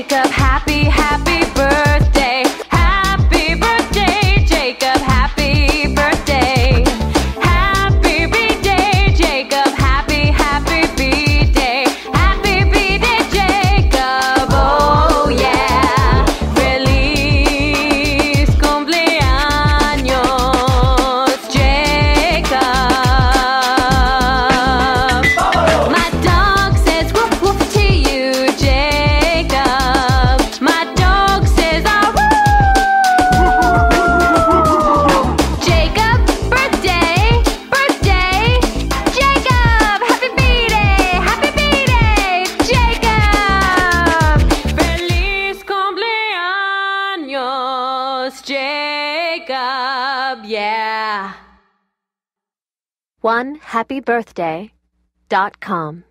wake up loves Jacob, yeah. One happy birthday dot com.